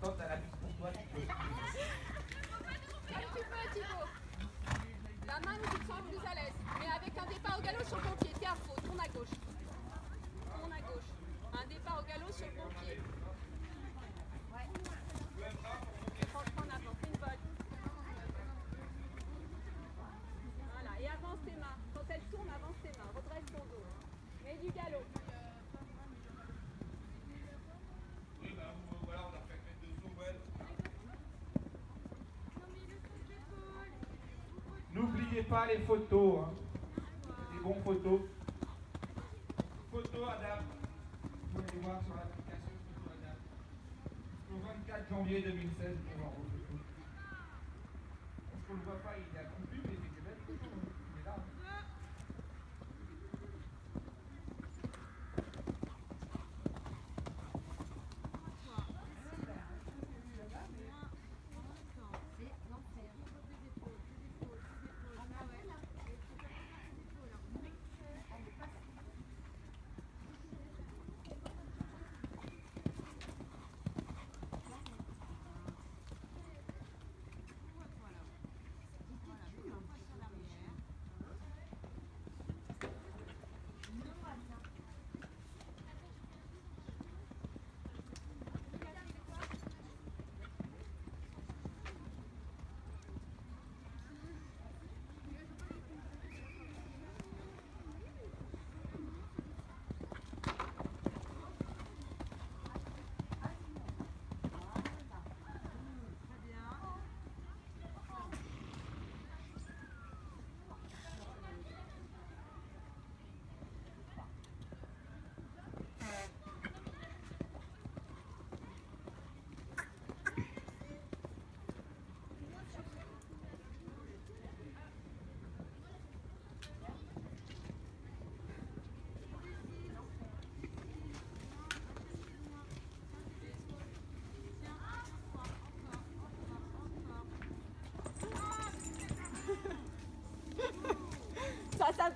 Quand t'as la bise pour toi, tu peux. Tu peux, Thibaut. La main où tu te sens plus à l'aise. Mais avec un départ au galop sur ton pied. N'oubliez pas les photos, hein. Les bons photos. Photo Adam. Vous pouvez aller voir sur l'application Photo Adam. Jusqu'au 24 janvier 2016, pour voir vos photos. Parce qu'on ne le voit pas, il accompli, mais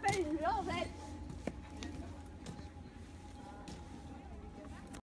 飞 very.